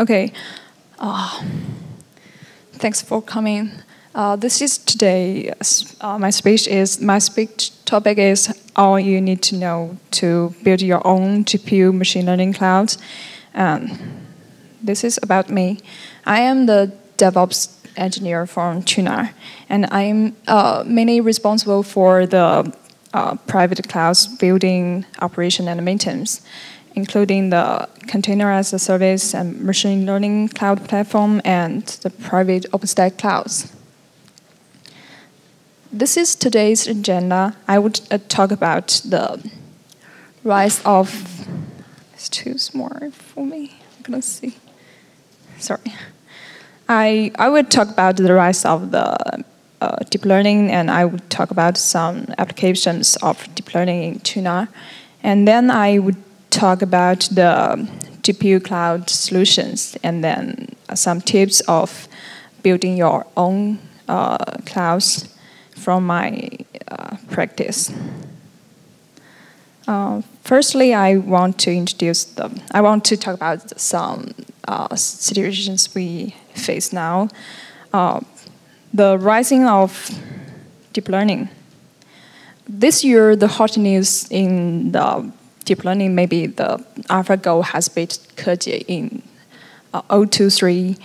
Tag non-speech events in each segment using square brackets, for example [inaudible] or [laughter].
Okay. Uh, thanks for coming. Uh, this is today. Uh, my speech is my speech topic is all you need to know to build your own GPU machine learning cloud. Um, this is about me. I am the DevOps engineer from Qunar, and I'm uh, mainly responsible for the uh, private clouds building, operation, and maintenance, including the container as a service and machine learning cloud platform and the private OpenStack clouds. This is today's agenda. I would uh, talk about the rise of. It's too small for me. I'm gonna see. Sorry. I I would talk about the rise of the uh, deep learning, and I would talk about some applications of deep learning in Qunar, and then I would talk about the GPU cloud solutions, and then some tips of building your own uh, clouds from my uh, practice. Uh, firstly, I want to introduce the. I want to talk about some uh, situations we face now. Uh, the rising of deep learning. This year, the hot news in the deep learning, maybe the AlphaGo has beat Ke Jie in uh, 023.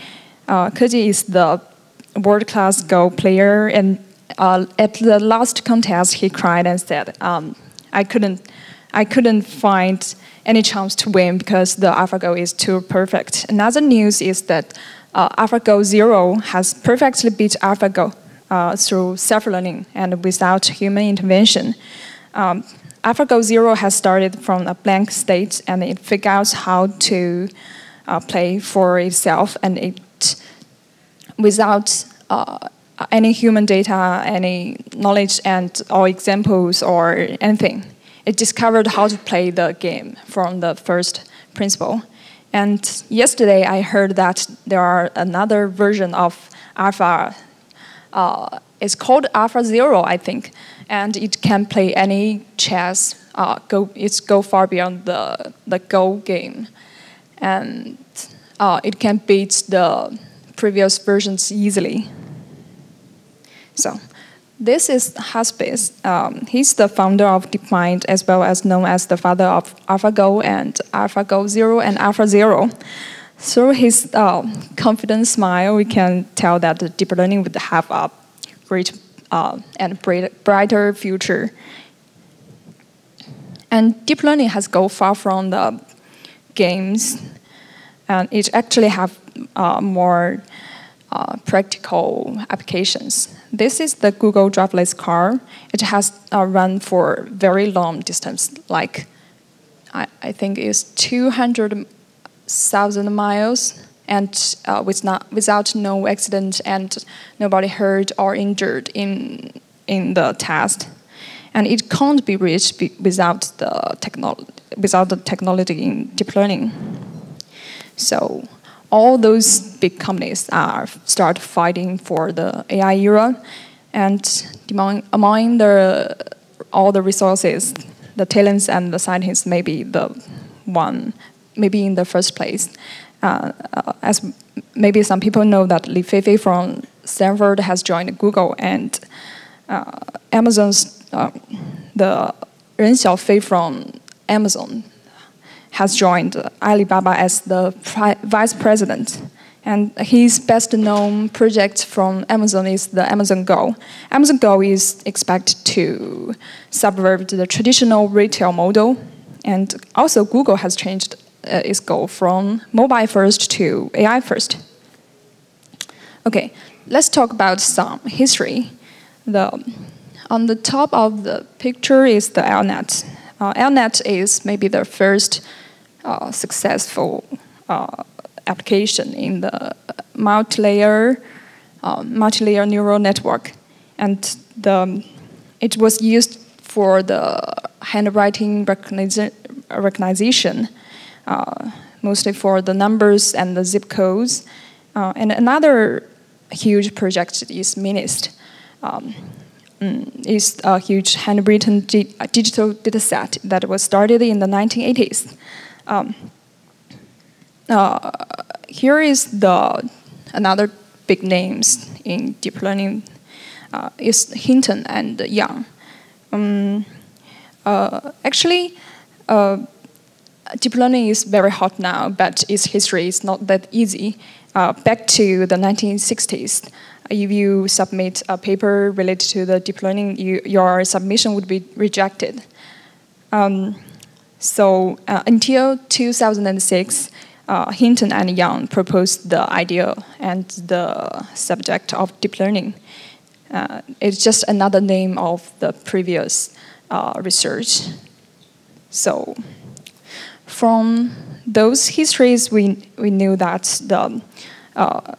Uh, Ke Jie is the world-class Go player, and uh, at the last contest, he cried and said, um, "I couldn't, I couldn't find any chance to win because the AlphaGo is too perfect." Another news is that uh, AlphaGo Zero has perfectly beat AlphaGo uh, through self-learning and without human intervention. Um, AlphaGo Zero has started from a blank state and it figured out how to uh, play for itself and it without uh, any human data, any knowledge and or examples or anything. It discovered how to play the game from the first principle. And yesterday I heard that there are another version of Alpha. Uh, it's called Alpha Zero, I think, and it can play any chess. Uh, go, it's go far beyond the the Go game, and uh, it can beat the previous versions easily. So this is Hassabis. Um, he's the founder of DeepMind, as well as known as the father of AlphaGo and AlphaGo Zero and AlphaZero. Through his uh, confident smile, we can tell that the deep learning would have a great uh, and brighter future. And deep learning has gone far from the games, and it actually have uh, more uh, practical applications. This is the Google driverless car. It has uh, run for very long distance, like I, I think it's 200,000 miles, and uh, with not, without no accident and nobody hurt or injured in in the test. And it can't be reached be without the technology without the technology in deep learning. So all those big companies are start fighting for the AI era, and among, among the all the resources, the talents and the scientists may be the one, maybe in the first place. Uh, as maybe some people know that Li Feifei from Stanford has joined Google, and uh, Amazon's uh, the Ren Xiaofeng from Amazon has joined Alibaba as the vice president. And his best known project from Amazon is the Amazon Go. Amazon Go is expected to subvert the traditional retail model. And also, Google has changed uh, its goal from mobile first to AI first. Okay, let's talk about some history. The, on the top of the picture is the LeNet. Uh, LeNet is maybe the first uh, successful uh, application in the multi-layer uh, multi-layer neural network, and the, it was used for the handwriting recognition, mostly for the numbers and the zip codes. Uh, and another huge project is MNIST. Um, mm, is a huge handwritten digital dataset that was started in the 1980s. Um, uh, here is the another big names in deep learning uh, is Hinton and Young. Um, uh, actually, uh, deep learning is very hot now, but its history is not that easy. Uh, back to the 1960s, if you submit a paper related to the deep learning, you, your submission would be rejected. Um, so uh, until 2006, uh, Hinton and Young proposed the idea and the subject of deep learning. Uh, it's just another name of the previous uh, research. So from those histories, we, we knew that the uh,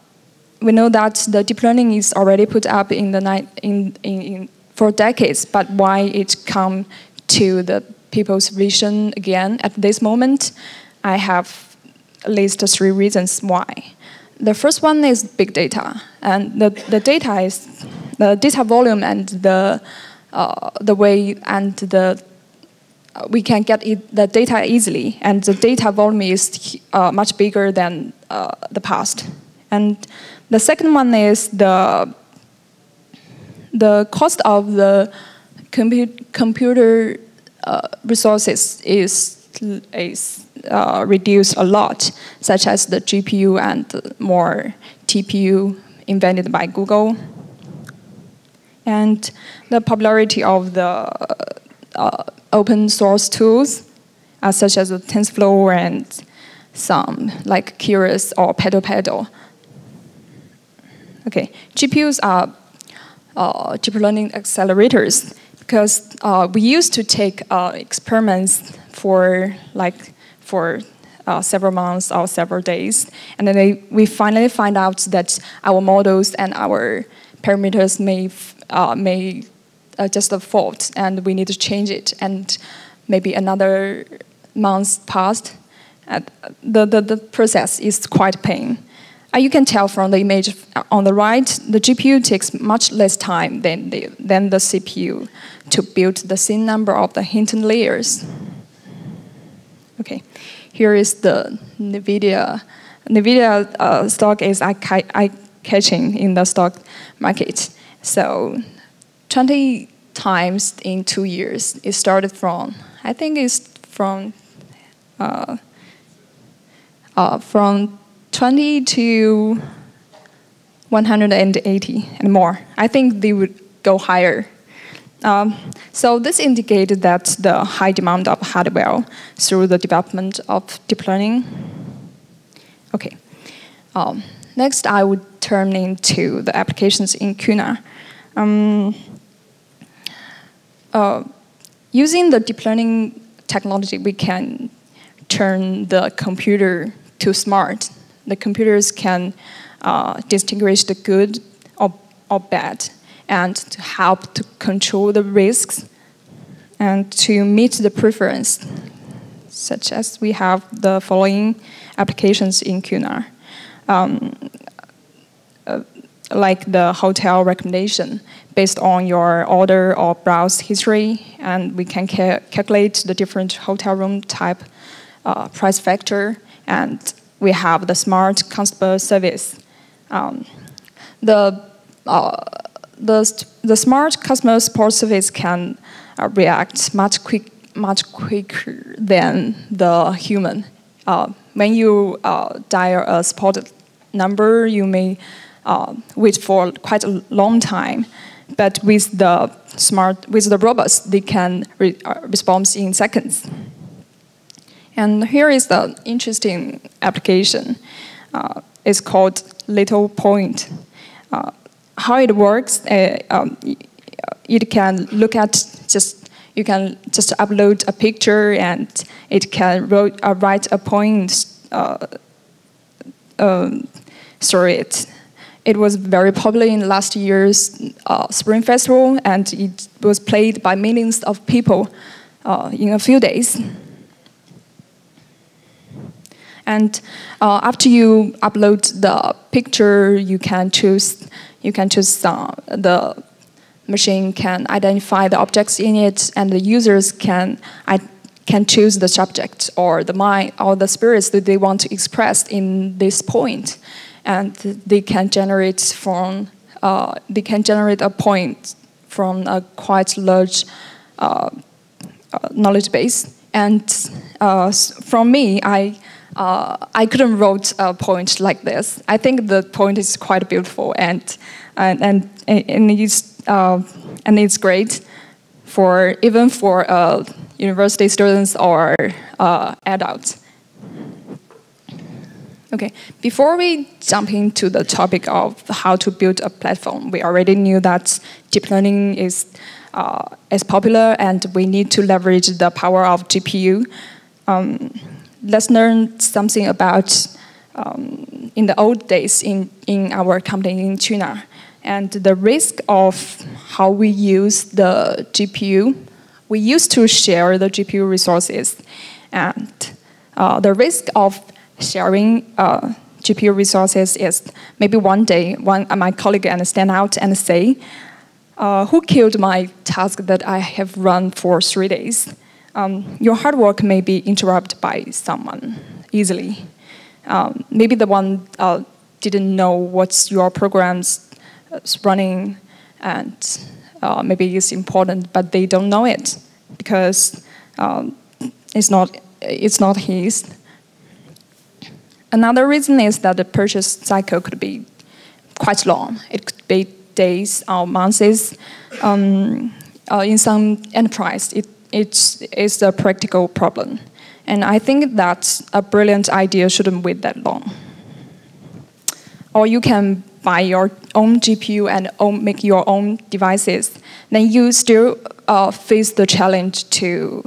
we know that the deep learning is already put up in the night in, in, in for decades, but why it come to the people's vision again at this moment, I have at least three reasons why. The first one is big data, and the, the data is the data volume and the uh, the way and the we can get the data easily, and the data volume is uh, much bigger than uh, the past. And the second one is the the cost of the compu computer uh, resources is is uh, reduced a lot, such as the GPU and more TPU invented by Google, and the popularity of the uh, open source tools, uh, such as TensorFlow and some like Keras or PaddlePaddle Okay, GPUs are uh, deep learning accelerators because uh, we used to take uh, experiments for like for uh, several months or several days, and then they, we finally find out that our models and our parameters may uh, may uh, just a fault, and we need to change it. And maybe another month passed. the, the the process is quite pain. Uh, you can tell from the image on the right, the GPU takes much less time than the, than the CPU to build the same number of the hidden layers. Okay, here is the NVIDIA. NVIDIA uh, stock is eye-catching in the stock market. So 20 times in two years, it started from, I think it's from, uh, uh, from 20 to 180 and more. I think they would go higher. Um, so this indicated that the high demand of hardware through the development of deep learning. Okay. Um, next, I would turn into the applications in Qunar. Um, uh, using the deep learning technology, we can turn the computer to smart the computers can uh, distinguish the good or, or bad and to help to control the risks and to meet the preference, such as we have the following applications in Qunar. Um, like the hotel recommendation based on your order or browse history, and we can ca calculate the different hotel room type, uh, price factor, and we have the smart constable service. Um, the, uh, the, the smart customer support service can uh, react much, quick, much quicker than the human. Uh, when you uh, dial a support number, you may uh, wait for quite a long time. But with the smart, with the robots, they can re uh, respond in seconds. And here is the interesting application. Uh, it's called Little Point. Uh, how it works, uh, um, it can look at just you can just upload a picture and it can wrote, uh, write a point uh, um, through it. It was very popular in last year's uh, Spring Festival and it was played by millions of people uh, in a few days. And uh, after you upload the picture, you can choose you can choose uh, the machine can identify the objects in it, and the users can can choose the subject or the mind or the spirits that they want to express in this point, and they can generate from uh, they can generate a point from a quite large uh, uh knowledge base. And uh, from me, I uh, I couldn't wrote a point like this. I think the point is quite beautiful and and and, and it's and it's great for even for university students or adults. Okay, before we jump into the topic of how to build a platform, we already knew that deep learning is uh, is popular and we need to leverage the power of GPU. Um, let's learn something about um, in the old days in, in our company in China and the risk of how we use the GPU. We used to share the GPU resources and uh, the risk of sharing uh, GPU resources is maybe one day one my colleague and stand out and say, uh, who killed my task that I have run for three days? um, your hard work may be interrupted by someone easily. Um, maybe the one uh, didn't know what's your program's uh, running and uh, maybe it's important, but they don't know it because um, it's not it's not his. Another reason is that the purchase cycle could be quite long. It could be days or months. Um, uh, in some enterprise, it it's, it's a practical problem. And I think that a brilliant idea shouldn't wait that long. Or you can buy your own GPU and own, make your own devices. Then you still uh, face the challenge to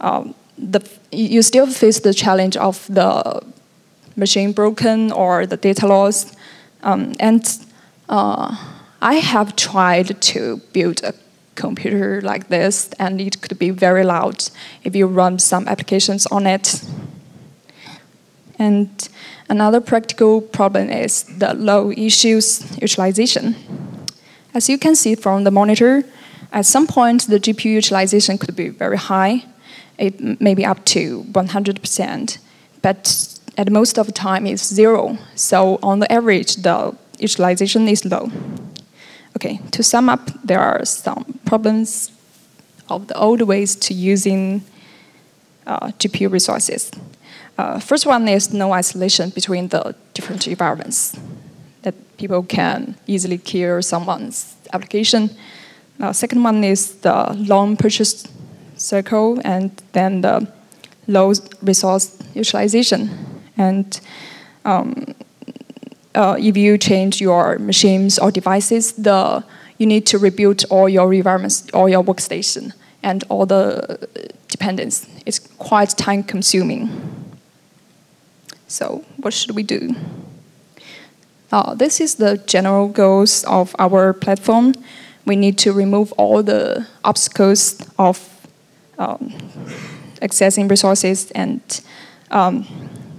um, the you still face the challenge of the machine broken or the data loss. Um, and uh, I have tried to build a computer like this, and it could be very loud if you run some applications on it. And another practical problem is the low issues utilization. As you can see from the monitor, at some point the GPU utilization could be very high, it may be up to 100%, but at most of the time it's zero. So on the average, the utilization is low. Okay, to sum up, there are some problems of the old ways to using uh, GPU resources. Uh, first one is no isolation between the different environments that people can easily kill someone's application. Uh, second one is the long purchase cycle and then the low resource utilization. And um, uh, if you change your machines or devices, the you need to rebuild all your environments, all your workstation, and all the dependents. It's quite time consuming. So what should we do? Uh, this is the general goals of our platform. We need to remove all the obstacles of um, accessing resources and um,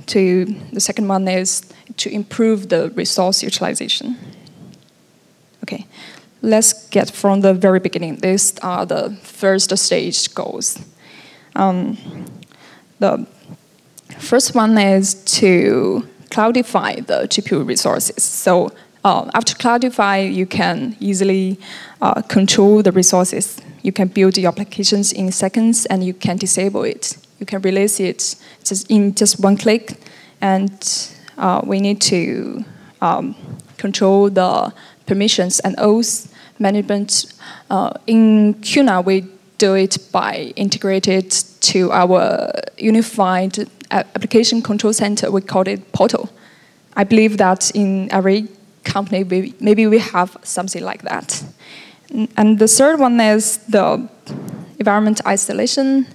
to the second one is to improve the resource utilization. Okay, let's get from the very beginning. These are the first stage goals. Um, the first one is to cloudify the GPU resources. So uh, after cloudify, you can easily uh, control the resources. You can build your applications in seconds, and you can disable it. You can release it just in just one click, and uh, we need to um, control the permissions and auth management. Uh, in Qunar, we do it by integrated to our unified application control center. We call it Portal. I believe that in every company, we, maybe we have something like that. And the third one is the environment isolation.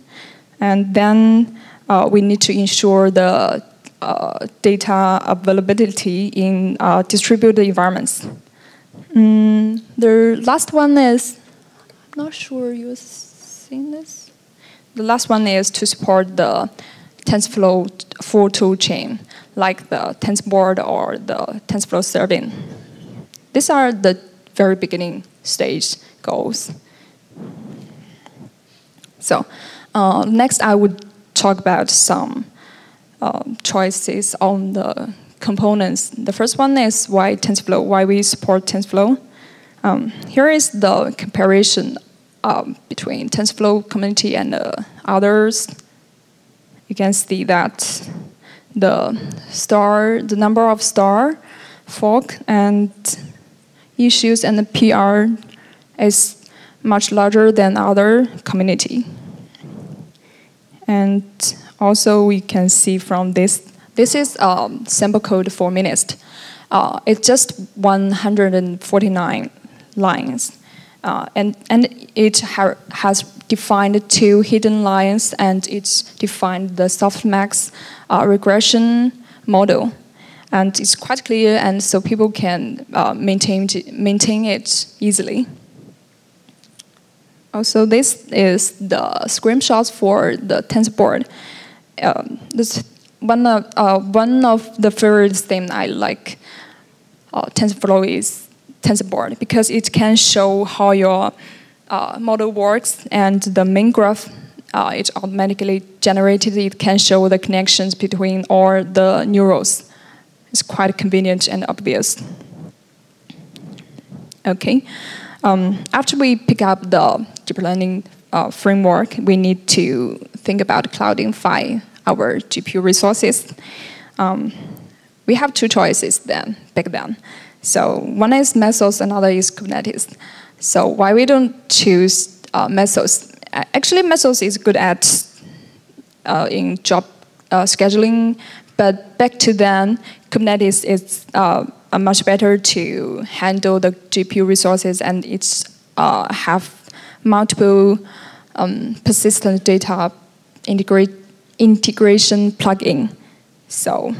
And then uh, we need to ensure the uh, data availability in uh, distributed environments. Mm, the last one is, I'm not sure you've seen this. The last one is to support the TensorFlow full tool chain, like the TensorBoard or the TensorFlow serving. These are the very beginning stage goals. So Uh, next, I would talk about some uh, choices on the components. The first one is why TensorFlow, why we support TensorFlow. Um, here is the comparison um, between TensorFlow community and uh, others. You can see that the star, the number of star, fork, and issues and the PR is much larger than other community. And also we can see from this, this is um, sample code for MNIST. Uh, it's just 149 lines. Uh, and, and it ha has defined two hidden lines and it's defined the softmax uh, regression model. And it's quite clear and so people can uh, maintain, maintain it easily. Also, this is the screenshots for the TensorBoard. Um, this one of uh, one of the favorite things I like uh, TensorFlow is TensorBoard because it can show how your uh, model works and the main graph uh, it automatically generated. It can show the connections between all the neurons. It's quite convenient and obvious. Okay. Um, after we pick up the deep learning uh, framework, we need to think about cloudify our GPU resources. Um, we have two choices then, back then. So one is Mesos, another is Kubernetes. So why we don't choose uh, Mesos? Actually, Mesos is good at uh, in job uh, scheduling, but back to then, Kubernetes is uh, much better to handle the GPU resources and it's uh, have multiple um, persistent data integrate, integration plugin. So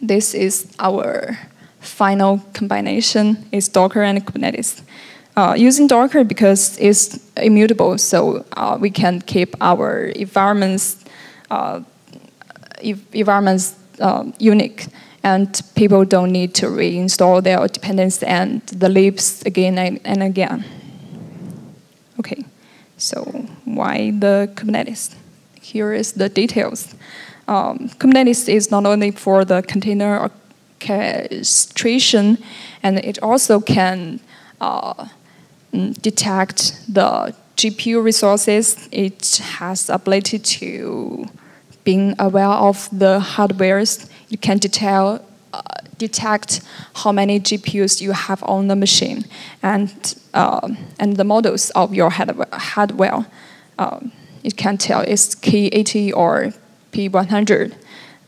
this is our final combination is Docker and Kubernetes. Uh, using Docker because it's immutable, so uh, we can keep our environments uh, environments um, unique and people don't need to reinstall their dependencies and the libs again and, and again. Okay, so why the Kubernetes? Here is the details. Um, Kubernetes is not only for the container orchestration, and it also can uh, mm, detect the GPU resources. It has ability to being aware of the hardwares you can detail, uh, detect how many GPUs you have on the machine and, uh, and the models of your hardware. Um, it can tell it's K80 or P100.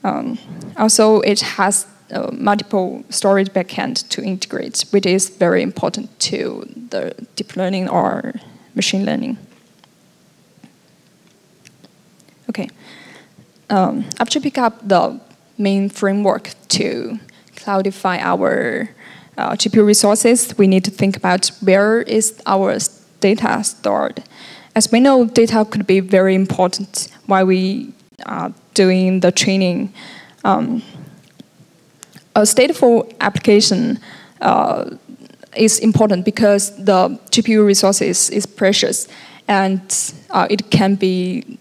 Um, also, it has uh, multiple storage backend to integrate, which is very important to the deep learning or machine learning. Okay. Um, after pick up the main framework to cloudify our uh, GPU resources, we need to think about where is our data stored. As we know, data could be very important while we are doing the training. Um, a stateful application uh, is important because the GPU resources is precious and uh, it can be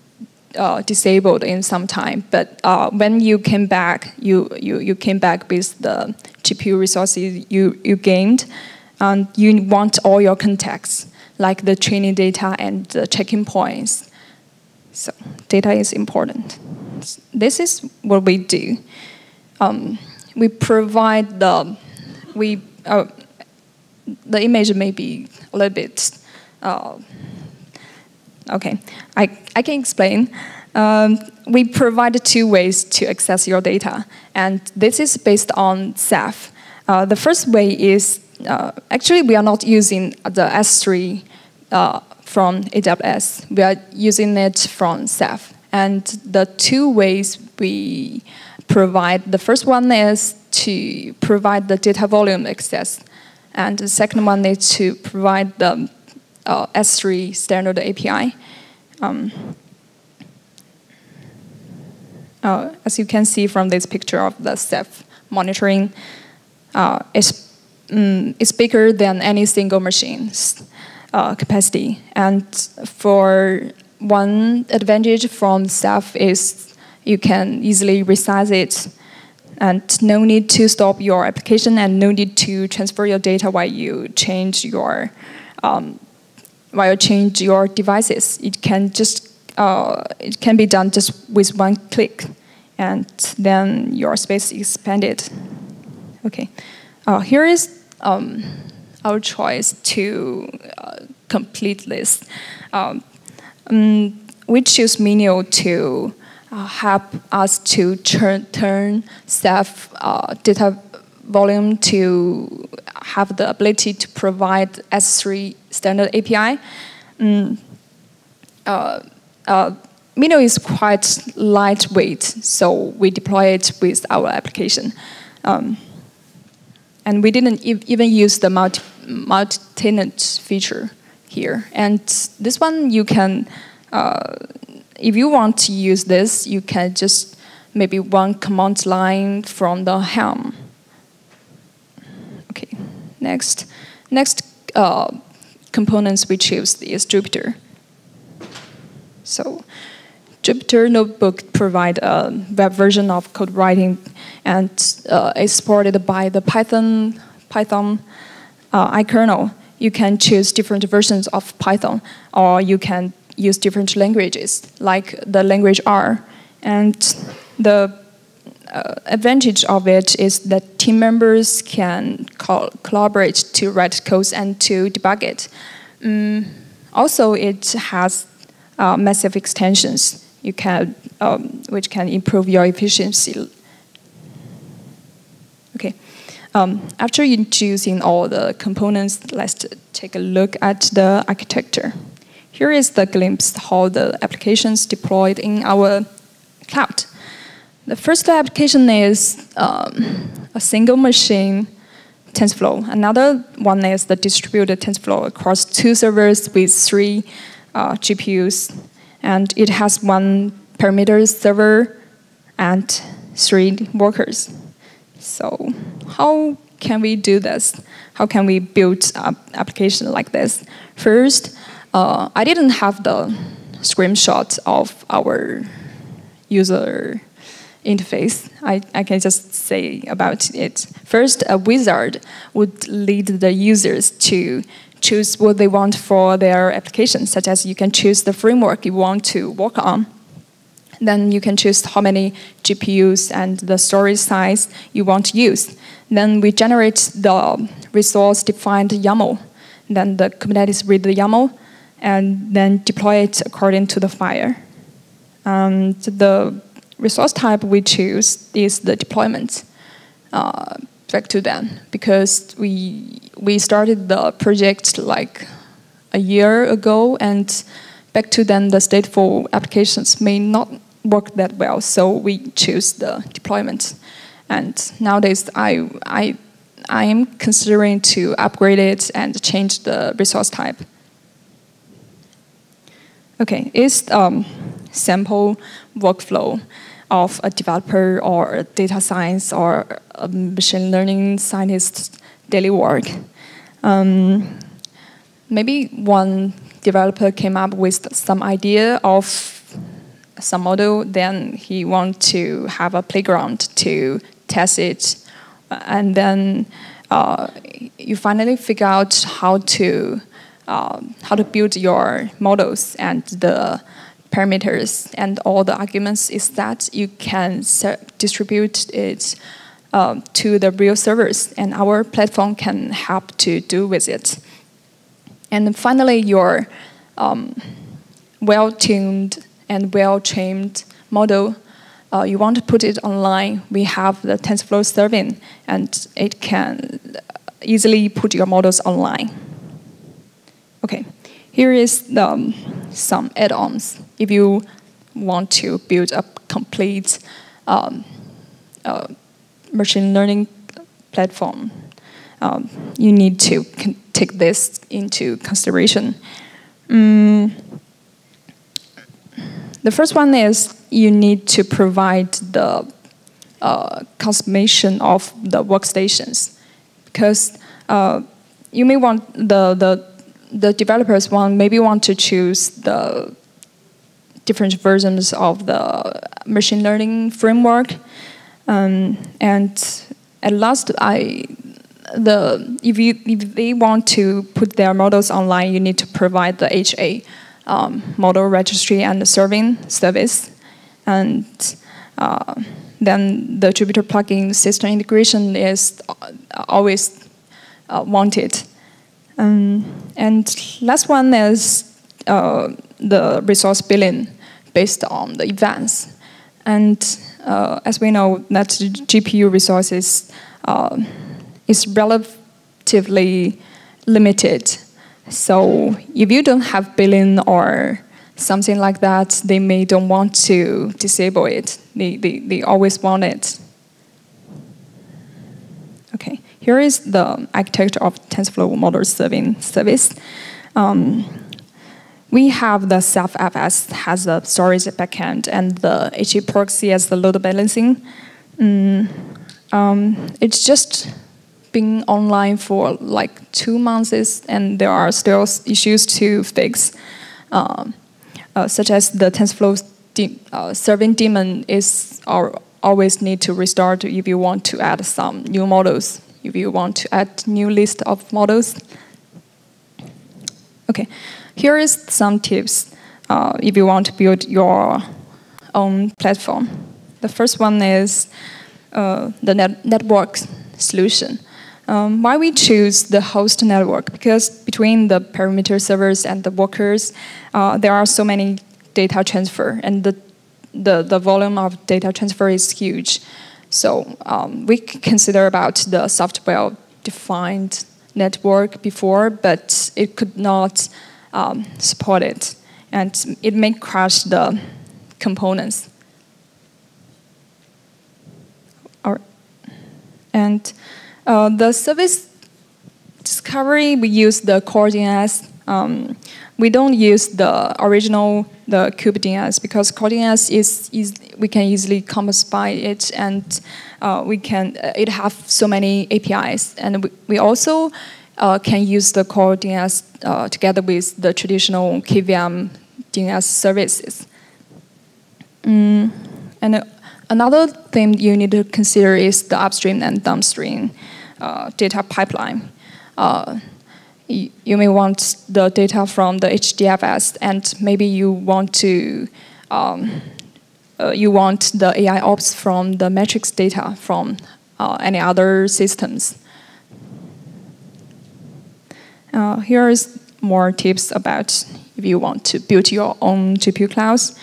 uh, disabled in some time. But uh, when you came back, you, you, you came back with the GPU resources you, you gained, and you want all your contexts, like the training data and the checking points. So data is important. This is what we do. Um, we provide the, we, uh, the image may be a little bit uh, Okay, I, I can explain. Um, we provide two ways to access your data, and this is based on Ceph. Uh, the first way is uh, actually we are not using the S3 uh, from AWS. We are using it from Ceph. And the two ways we provide, the first one is to provide the data volume access, and the second one is to provide the uh, S3 standard API. Um, uh, as you can see from this picture of the Ceph monitoring, uh, it's, um, it's bigger than any single machine's uh, capacity. And for one advantage from Ceph is you can easily resize it and no need to stop your application and no need to transfer your data while you change your um, while you change your devices. It can just uh, it can be done just with one click, and then your space expanded. Okay, uh, here is um, our choice to uh, complete this. Um, um, we choose Minio to uh, help us to turn, turn Ceph uh, data volume to have the ability to provide S3 standard API. Mm, uh, uh, Minio is quite lightweight, so we deploy it with our application. Um, and we didn't e even use the multi, multi-tenant feature here. And this one you can uh, if you want to use this, you can just maybe one command line from the Helm. Okay, next. Next uh, components we choose is Jupyter. So Jupyter Notebook provide a web version of code writing and uh, is supported by the Python Python uh, ikernel. You can choose different versions of Python, or you can use different languages, like the language R. And the uh, advantage of it is that team members can collaborate to write codes and to debug it. Um, also, it has uh, massive extensions you can, um, which can improve your efficiency. Okay. Um, after introducing all the components, let's take a look at the architecture. Here is the glimpse how the applications deployed in our cloud. The first application is um, a single machine TensorFlow. Another one is the distributed TensorFlow across two servers with three uh, GPUs. And it has one parameter server and three workers. So how can we do this? How can we build an application like this? First, uh, I didn't have the screenshot of our user interface. I, I can just say about it. First, a wizard would lead the users to choose what they want for their application, such as you can choose the framework you want to work on. Then you can choose how many GPUs and the storage size you want to use. Then we generate the resource-defined YAML. Then the Kubernetes read the YAML, and then deploy it according to the file. And the resource type we choose is the deployment uh, back to then because we we started the project like a year ago and back to then the stateful applications may not work that well so we choose the deployment. And nowadays I I I am considering to upgrade it and change the resource type. Okay, is um, sample workflow of a developer or a data science or a machine learning scientist daily work. Um, maybe one developer came up with some idea of some model, then he want to have a playground to test it, and then uh, you finally figure out how to um, how to build your models and the parameters and all the arguments is that you can distribute it um, to the real servers and our platform can help to do with it. And finally, your um, well-tuned and well-trained model, uh, you want to put it online, we have the TensorFlow serving and it can easily put your models online. Okay, here is the, um, some add-ons. If you want to build a complete um, uh, machine learning platform, um, you need to take this into consideration. Mm. The first one is you need to provide the uh, customization of the workstations because uh, you may want the, the the developers want maybe want to choose the different versions of the machine learning framework. Um, and at last, I the if you if they want to put their models online, you need to provide the HA um, model registry and the serving service, and uh, then the Jupyter plugin system integration is always uh, wanted. Um, and last one is uh, the resource billing based on the events. And uh, as we know, that GPU resources uh, is relatively limited. So if you don't have billing or something like that, they may don't want to disable it. They, they, they always want it. Okay, here is the architecture of TensorFlow model serving service. Um, we have the CephFS has a storage backend and the HA proxy as the load balancing. Mm, um, it's just been online for like two months and there are still issues to fix, um, uh, such as the TensorFlow de uh, serving daemon is our, always need to restart if you want to add some new models, if you want to add new list of models. Okay, here is some tips uh, if you want to build your own platform. The first one is uh, the net network solution. Um, why we choose the host network? Because between the parameter servers and the workers, uh, there are so many data transfer, and the, the, the volume of data transfer is huge. So um, we consider about the software-defined network before, but it could not um, support it, and it may crash the components. Or, and uh, the service discovery, we use the DNS. Um, we don't use the original the kubeDNS because CoreDNS is, is we can easily compass by it and uh, we can uh, it have so many APIs and we, we also uh, can use the core DNS uh, together with the traditional KVM DNS services. Mm, and another thing you need to consider is the upstream and downstream uh, data pipeline. You, may want the data from the HDFS, and maybe you want to um, uh, you want the AI ops from the metrics data from uh, any other systems. Uh, here's more tips about if you want to build your own GPU clouds.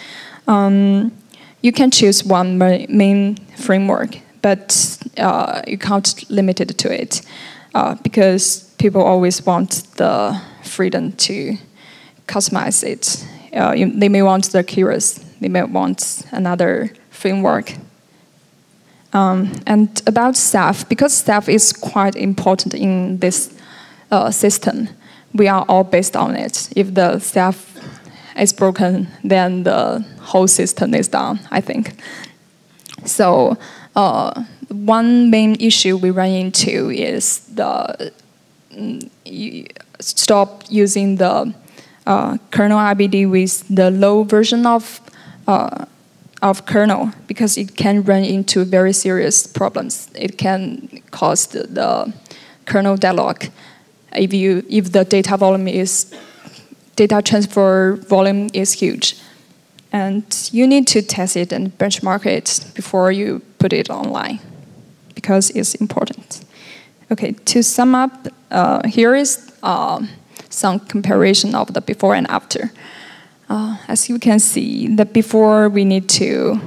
Um, you can choose one main framework, but uh, you can't limit it to it uh, because people always want the freedom to customize it. Uh, you, they may want the Keras, they may want another framework. Um, and about Ceph, because Ceph is quite important in this uh, system. We are all based on it. If the Ceph is broken, then the whole system is down, I think. So uh, one main issue we run into is the mm, stop using the uh, kernel RBD with the low version of uh, of kernel because it can run into very serious problems. It can cause the, the kernel deadlock. If you if the data volume is data transfer volume is huge. And you need to test it and benchmark it before you put it online because it's important okay to sum up uh, here is uh, some comparison of the before and after uh, as you can see the before we need to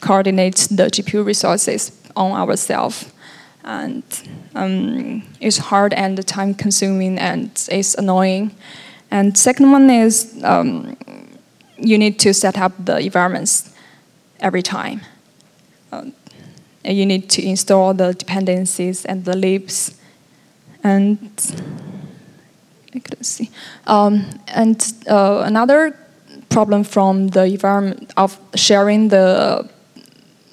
coordinate the gpu resources on ourselves and um, it's hard and time consuming and it's annoying. And second one is um, you need to set up the environments every time. Uh, you need to install the dependencies and the libs. And I couldn't see. Um, and uh, another problem from the environment of sharing the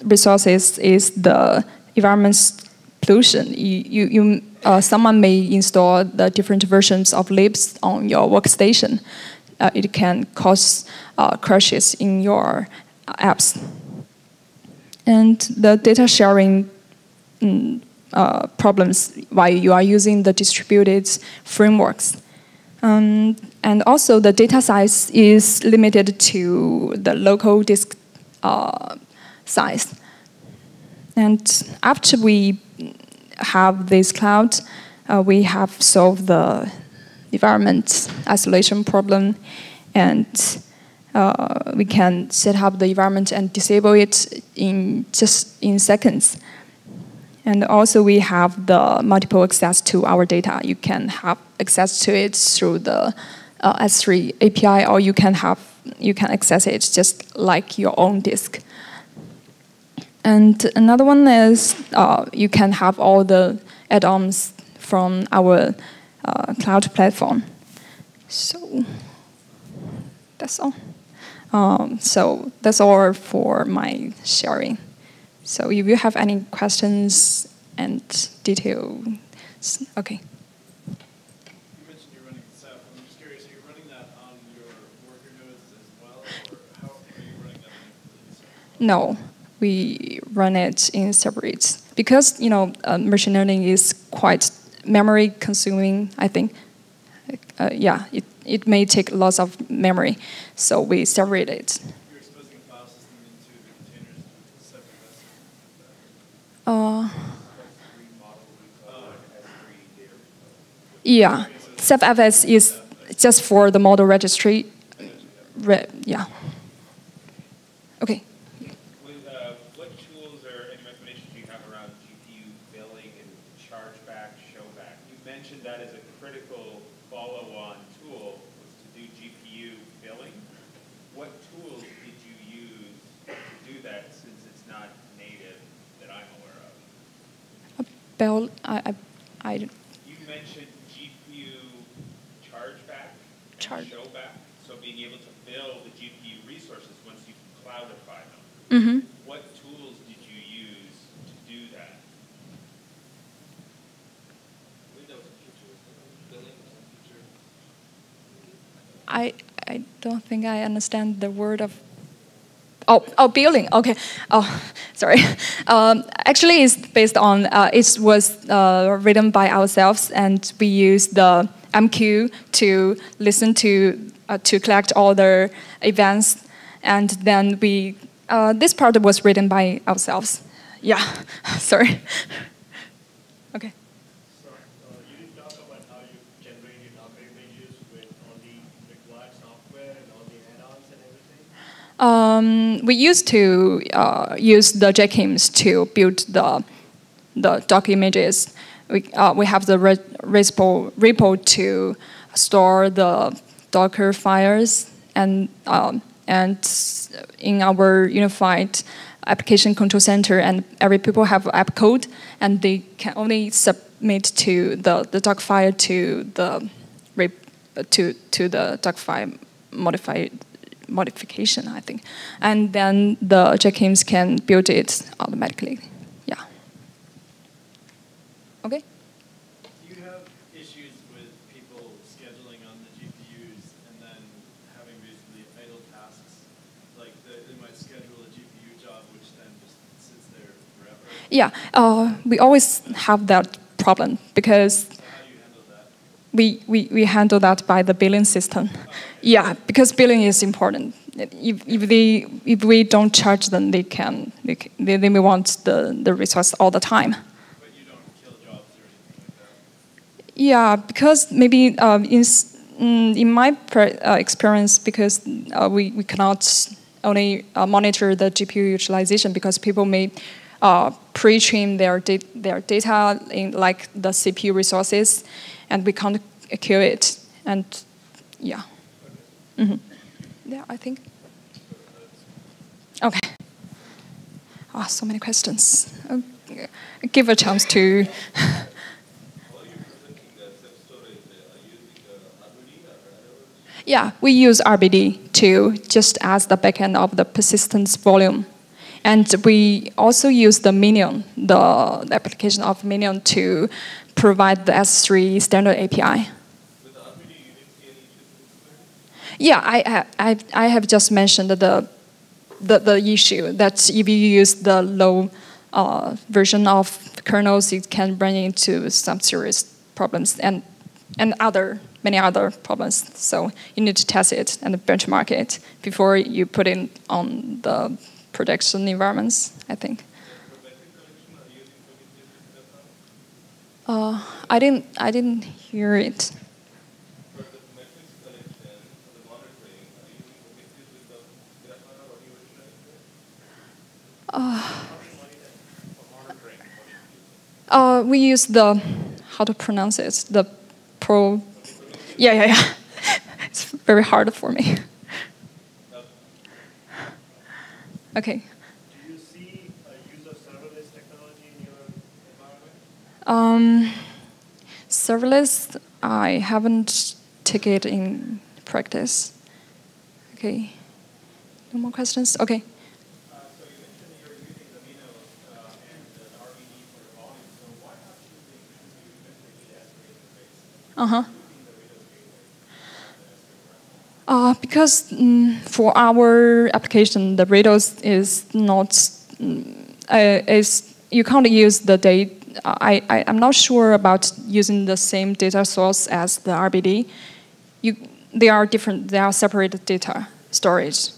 resources is the environments pollution. You, you, you uh, someone may install the different versions of libs on your workstation. uh, it can cause uh, crashes in your apps. And the data sharing mm, uh, problems while you are using the distributed frameworks. Um, and also the data size is limited to the local disk uh, size. And after we have this cloud, uh, we have solved the environment isolation problem, and uh, we can set up the environment and disable it in just in seconds. And also we have the multiple access to our data. You can have access to it through the uh, S3 API, or you can have you can access it just like your own disk. And another one is uh, you can have all the add-ons from our uh, cloud platform. So that's all. Um, so that's all for my sharing. So if you have any questions and details, okay. You mentioned you're running Ceph. I'm just curious, are you running that on your worker nodes as well, or how are you running that in Ceph? No, we run it in separate because you know uh, machine learning is quite memory consuming. I think, uh, yeah, it it may take lots of memory, so we separate it. You're exposing a file system into the containers with Ceph investment. Uh, yeah, CephFS is just for the model registry. Re yeah. Okay. With, uh, what tools or any recommendations do you have around GPU billing and chargeback, showback? You mentioned that as a critical follow-on tool was to do GPU billing. What tools did you use to do that since it's not native that I'm aware of? Bell, I, I, I You mentioned GPU chargeback Charge- showback, so being able to bill the GPU resources once you cloudify them. mm-hmm. What tools did you use to do that? Windows feature, billing feature. I, I don't think I understand the word of. Oh, oh, billing. Okay. Oh, [laughs] sorry. Um, actually, it's based on. Uh, it was uh, written by ourselves, and we use the MQ to listen to uh, to collect all the events, and then we. Uh, this part was written by ourselves. Yeah. [laughs] sorry. okay. Sorry, uh, you did talk about how you generate your Docker images with all the required software and all the add-ons and everything. Um, we used to uh, use the Jenkins to build the the Docker images. We, uh, we have the re- repo, repo to store the Docker files, and um, and in our unified application control center, and every people have app code, and they can only submit to the, the Docker file to the to to the Docker file modified modification, I think. And then the Jenkins can build it automatically. Yeah. Okay. Do you have issues with people scheduling on the GPUs and then having basically idle tasks? Like they, they might schedule a GPU job which then just sits there forever. Yeah. Uh, we always have that problem because So how do you handle that? We, we, we handle that by the billing system. Yeah, because billing is important. If, if, they, if we don't charge them, they can they, ca- they, they may want the, the resource all the time. Yeah, because maybe um, in mm, in my uh, experience, because uh, we we cannot only uh, monitor the GPU utilization because people may uh, pre-train their da- their data in like the CPU resources, and we can't it. And yeah, hmm yeah, I think. Okay. Ah, so many questions. Okay. Give a chance to. Yeah, we use RBD to just as the backend of the persistence volume. And we also use the MinIO, the, the application of MinIO to provide the S3 standard API. Yeah, I, I, I have just mentioned the, the, the issue that if you use the low uh, version of kernels, it can run into some serious problems and, and other many other problems. So you need to test it and benchmark it before you put it on the production environments, I think. Uh, I didn't. I didn't hear it. Uh, uh, we use the how to pronounce it the pro. Yeah, yeah, yeah. [laughs] it's very hard for me. Okay. Do you see a use of serverless technology in your environment? Um, serverless, I haven't taken it in practice. Okay. No more questions? Okay. Uh, so you mentioned you're using the MinIO uh, and the RBD for your volume. So why not choosing to eventually the S3 interface? Uh. Uh, because mm, for our application, the Rados is not mm, uh, is you can't use the data. I, I I'm not sure about using the same data source as the RBD. You they are different. They are separate data storage.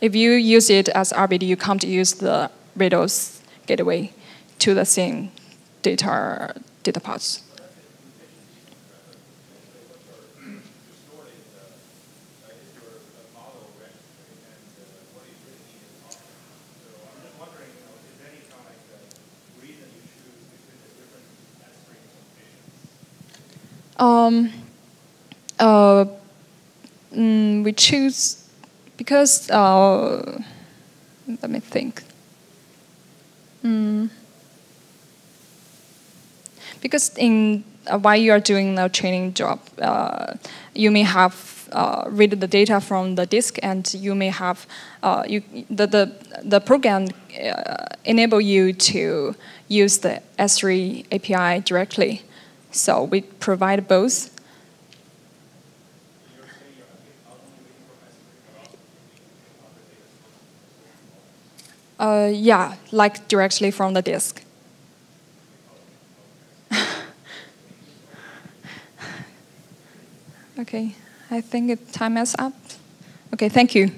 If you use it as RBD, you can't use the Rados gateway to the same data data paths. Um, uh, mm, we choose because uh, let me think. Mm. Because in uh, while you are doing the training job, uh, you may have uh, read the data from the disk, and you may have uh, you the the the program enable you to use the S3 API directly. So we provide both. Uh, yeah, like directly from the disk. [laughs] okay, I think time is up. Okay, thank you.